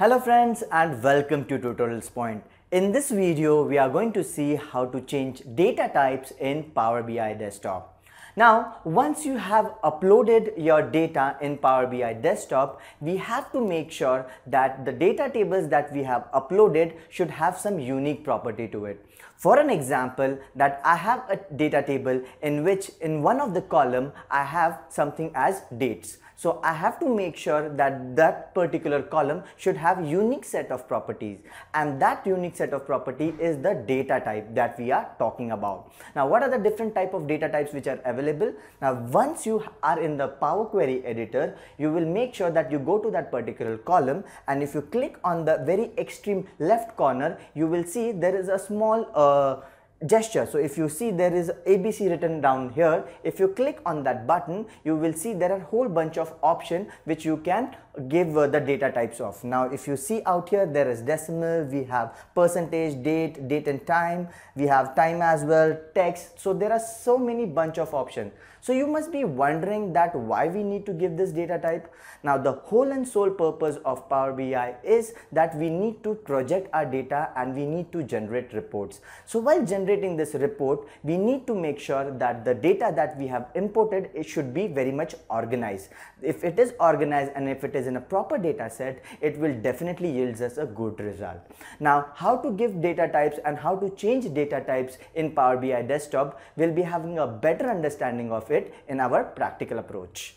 Hello friends and welcome to Tutorials Point. In this video, we are going to see how to change data types in Power BI Desktop. Now, once you have uploaded your data in Power BI Desktop, we have to make sure that the data tables that we have uploaded should have some unique property to it. For an example that I have a data table in which in one of the column I have something as dates. So I have to make sure that that particular column should have unique set of properties and that unique set of property is the data type that we are talking about. Now what are the different type of data types which are available? Now once you are in the Power Query editor, you will make sure that you go to that particular column and if you click on the very extreme left corner, you will see there is a small uh, gesture. So if you see there is ABC written down here, if you click on that button, you will see there are whole bunch of option which you can give uh, the data types of. Now if you see out here, there is decimal, we have percentage, date, date and time, we have time as well, text. So there are so many bunch of options. So you must be wondering that why we need to give this data type. Now the whole and sole purpose of Power BI is that we need to project our data and we need to generate reports. So while generating this report, we need to make sure that the data that we have imported, it should be very much organized. If it is organized and if it is in a proper data set, it will definitely yields us a good result. Now how to give data types and how to change data types in Power BI desktop, we'll be having a better understanding of it in our practical approach.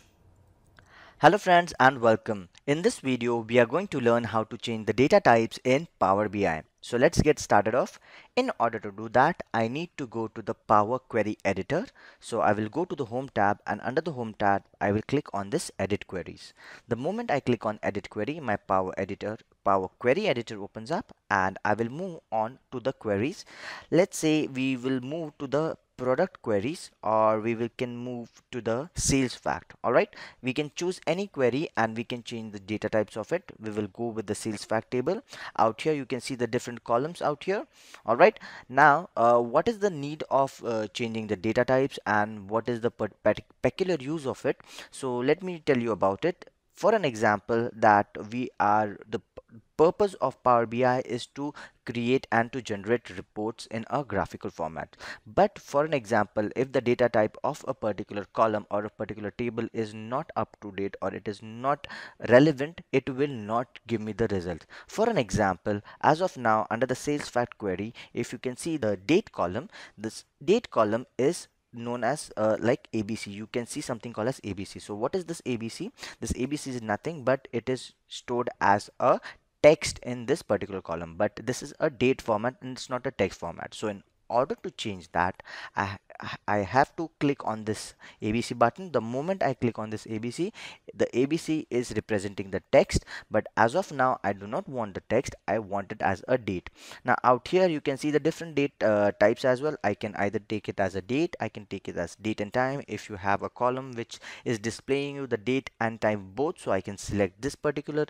Hello friends and welcome. In this video, we are going to learn how to change the data types in Power BI. So let's get started off. In order to do that, I need to go to the Power Query Editor. So I will go to the Home tab and under the Home tab, I will click on this Edit Queries. The moment I click on Edit Query, my Power Editor, Power Query Editor opens up and I will move on to the queries. Let's say we will move to the product queries or we will can move to the sales fact. All right we can choose any query and we can change the data types of it. We will go with the sales fact table. Out here you can see the different columns out here. All right now uh, what is the need of uh, changing the data types and what is the peculiar use of it? So let me tell you about it. For an example that we are the purpose of Power BI is to create and to generate reports in a graphical format. But for an example, if the data type of a particular column or a particular table is not up to date or it is not relevant, it will not give me the result. For an example, as of now under the sales fact query, if you can see the date column, this date column is known as uh, like ABC you can see something called as ABC so what is this ABC this ABC is nothing but it is stored as a text in this particular column but this is a date format and it's not a text format. So in order to change that I, I have to click on this ABC button. The moment I click on this ABC the ABC is representing the text but as of now I do not want the text. I want it as a date. Now out here you can see the different date uh, types as well. I can either take it as a date I can take it as date and time. If you have a column which is displaying you the date and time both so I can select this particular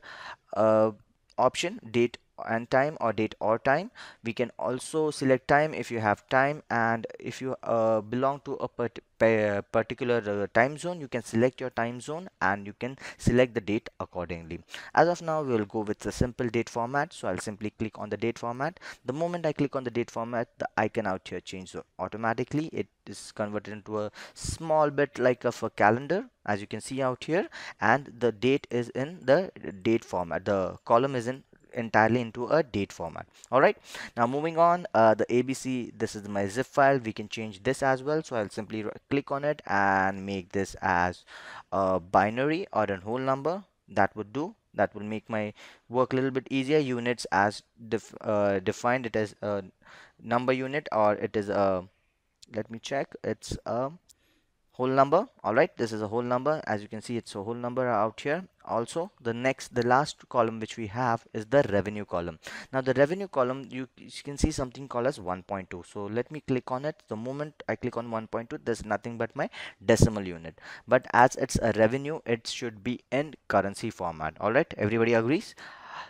uh, option date and time or date or time. We can also select time if you have time and if you uh, belong to a part particular uh, time zone you can select your time zone and you can select the date accordingly. As of now we'll go with the simple date format. So i'll simply click on the date format. The moment i click on the date format the icon out here changes automatically. It is converted into a small bit like of a calendar as you can see out here. And the date is in the date format. The column is in entirely into a date format. All right. Now moving on uh, the abc this is my zip file. We can change this as well. So i'll simply click on it and make this as a binary or a whole number. That would do. That will make my work a little bit easier. Units as def, uh, defined it as a number unit or it is a let me check it's a whole number all right this is a whole number. As you can see it's a whole number out here. Also the next the last column which we have is the revenue column. Now the revenue column you, you can see something called as 1.2 so let me click on it. The moment i click on 1.2 there's nothing but my decimal unit. But as it's a revenue it should be in currency format all right everybody agrees?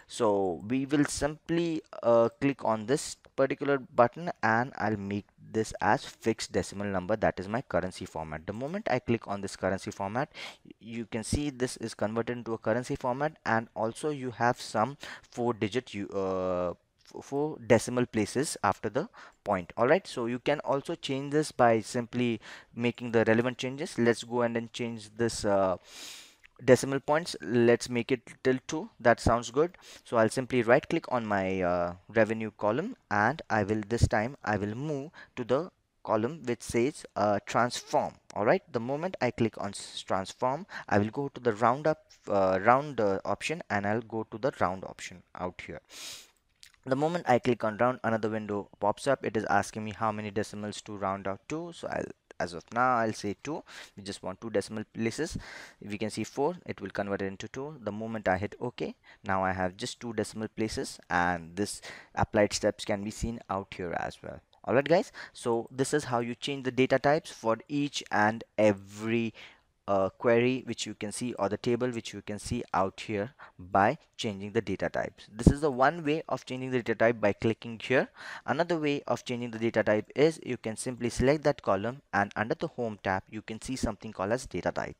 So we will simply uh, click on this particular button and I'll make this as fixed decimal number that is my currency format. The moment I click on this currency format you can see this is converted into a currency format and also you have some four digit you uh, four decimal places after the point. All right so you can also change this by simply making the relevant changes. Let's go and then change this uh, decimal points. Let's make it till 2 that sounds good. So I'll simply right click on my uh, revenue column and I will this time I will move to the column which says uh, transform. All right? The moment I click on transform I will go to the round up uh, round uh, option and I'll go to the round option out here. The moment I click on round another window pops up. It is asking me how many decimals to round out to. So I'll as of now I'll say 2 we just want two decimal places. If we can see 4 it will convert it into 2 the moment I hit OK now I have just two decimal places and this applied steps can be seen out here as well. Alright guys? So this is how you change the data types for each and every a query which you can see or the table which you can see out here by changing the data types. This is the one way of changing the data type by clicking here. Another way of changing the data type is you can simply select that column and under the home tab you can see something called as data type.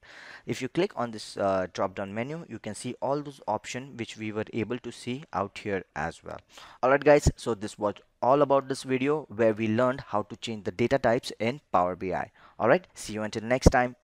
If you click on this uh, drop down menu you can see all those options which we were able to see out here as well. Alright guys so this was all about this video where we learned how to change the data types in Power BI alright see you until next time